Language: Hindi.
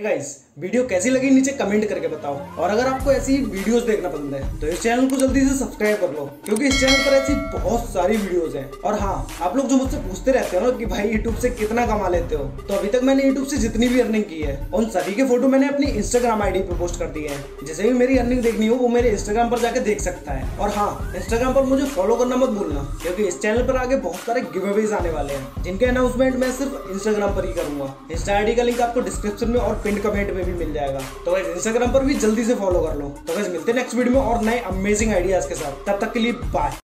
Hey guys, वीडियो कैसी लगी नीचे कमेंट करके बताओ। और अगर आपको ऐसी वीडियोस देखना पसंद है तो इस चैनल को जल्दी से सब्सक्राइब कर लो, क्योंकि इस चैनल पर ऐसी बहुत सारी वीडियोस हैं। और हाँ आप लोग जो मुझसे पूछते रहते हो ना कि भाई यूट्यूब से कितना कमा लेते हो तो अभी तक मैंने यूट्यूब से जितनी भी अर्निंग की है, उन सभी के फ़ोटो मैंने अपनी इंस्टाग्राम आईडी पर पोस्ट कर दी है। जिसे भी मेरी अर्निंग देखनी हो, वो मेरे इंस्टाग्राम पर जाकर देख सकता है। और हाँ इंस्टाग्राम पर मुझे फॉलो करना मत भूलना, क्योंकि इस चैनल पर आगे बहुत सारे गिव अवेज आने वाले हैं, जिनके अनाउंसमेंट मैं सिर्फ़ इंस्टाग्राम पर ही करूँगा। इंस्टा आईडी का लिंक आपको डिस्क्रिप्शन में और पिन कमेंट में भी मिल जाएगा। तो वैसे इंस्टाग्राम पर भी जल्दी से फॉलो कर लो। तो वैसे मिलते हैं नेक्स्ट वीडियो में और नए अमेजिंग आइडियाज़ के साथ। तब तक के लिए बाय